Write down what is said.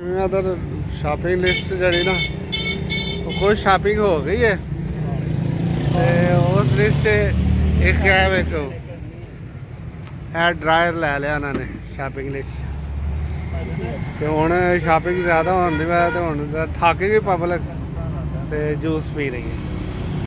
ਇਧਰ shopping list ਜਿਹੜੀ ਨਾ, ਉਹ ਕੋਈ ਸ਼ਾਪਿੰਗ ਹੋ ਗਈ ਹੈ। ਤੇ ਉਸ ਲਿਸਟ 'ਚ ਇੱਕ ਹੈ ਵੇਖੋ ਇਹ ਡਰਾਇਰ ਲੈ ਲਿਆ ਉਹਨਾਂ ਨੇ ਸ਼ਾਪਿੰਗ ਲਿਸਟ ਤੇ ਹੁਣ ਸ਼ਾਪਿੰਗ ਜ਼ਿਆਦਾ ਹੋਣ ਦੀ ਵਜ੍ਹਾ ਤੇ ਹੁਣ ਥੱਕ ਗਈ ਪਬਲਿਕ ਤੇ ਜੂਸ ਪੀ ਰਹੀ ਹੈ।